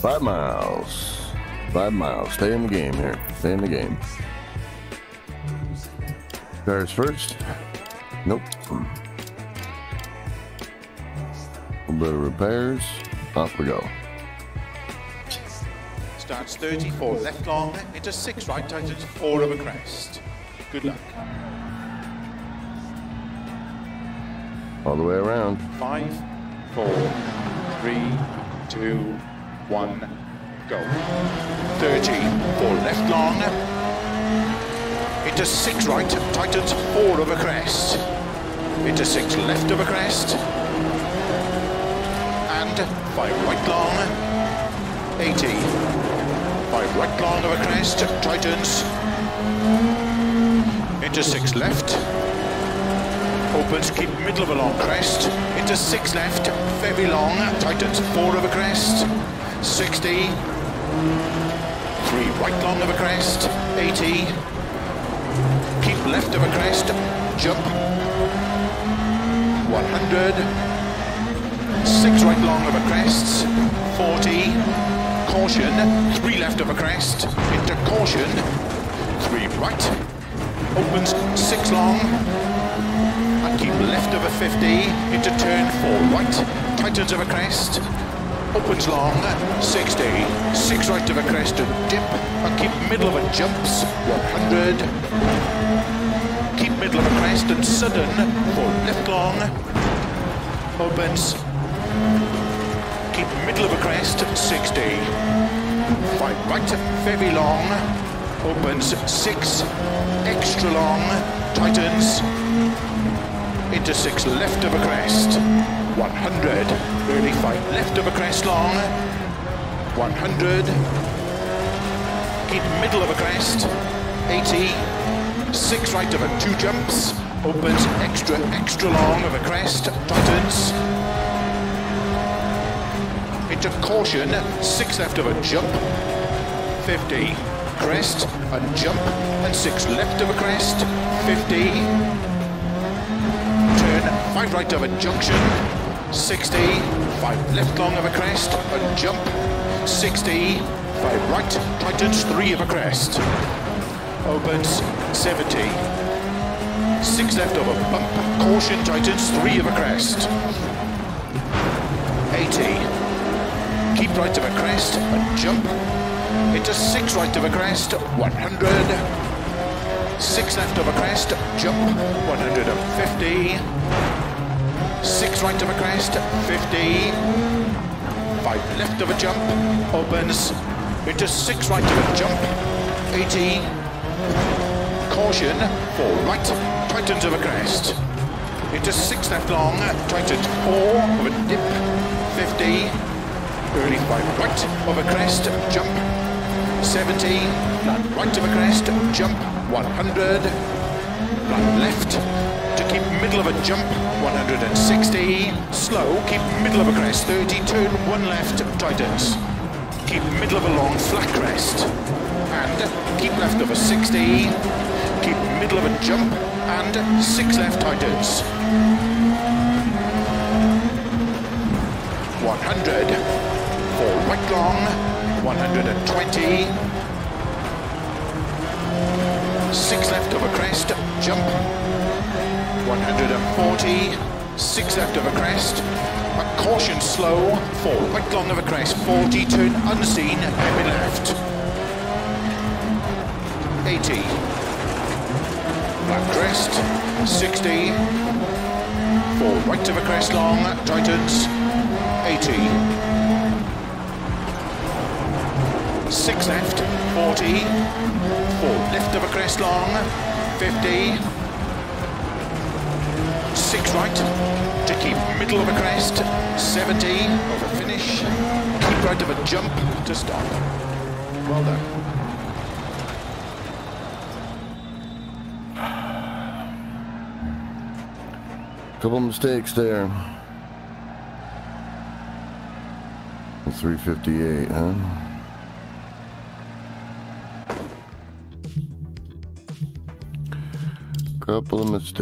Five miles. Five miles. Stay in the game here. Stay in the game. Tires first. Nope. A little bit of repairs. Off we go. Starts 34 left long into 6 right, tightens 4 of a crest. Good luck. All the way around. 5, 4, 3, 2, 1, go. 30 for left long into 6 right, tightens 4 over crest. Into 6 left over crest. And 5 right long, 80. 5 right long over crest, tightens. Into 6 left. Opens, keep middle of a long crest. Into 6 left, very long, tightens 4 over crest. 60. 3 right long over crest, 80. Keep left of a crest, jump. 100. 6 right long over crest. 40 caution, three left of a crest, into caution, three right, opens six long, and keep left of a 50, into turn four right, tightens of a crest, opens long, 60, six right of a crest and dip, and keep middle of a jumps, 100, keep middle of a crest and sudden for left long, opens. Keep middle of a crest, 60. Five right, very long, opens, six, extra long, tightens, into six left of a crest, 100, early fight left of a crest long, 100, keep middle of a crest, 80, six right of a two jumps, opens extra, extra long of a crest, tightens, into caution, six left of a jump, 50, crest, and jump, and six left of a crest, 50, turn, five right of a junction, 60, five left long of a crest, and jump, 60, five right, tightens, three of a crest, opens, 70, six left of a bump, caution, tightens, three of a crest, 80, keep right of a crest, and jump. Into six right of a crest, 100. Six left of a crest, jump, 150. Six right of a crest, 50. Five left of a jump, opens. Into six right of a jump, 80. Caution, four right, tightens of a crest. Into six left long, tightens four of a dip, 50 early by right of a crest, jump, 70, right of a crest, jump, 100, right left, to keep middle of a jump, 160, slow, keep middle of a crest, 30, turn one left, tightens, keep middle of a long flat crest, and keep left of a 60, keep middle of a jump, and six left tightens. 100 for right long, 120. Six left of a crest, jump, 140. Six left of a crest, a caution slow, four right long of a crest, 40, turn unseen, heavy left. 80. Black crest, 60. Four right of a crest long, tightens, 80. six left, 40, four left of a crest long, 50, six right, to keep middle of a crest, 70, over finish, keep right of a jump to stop. Well done. Couple of mistakes there. 358, huh? Couple of mistakes.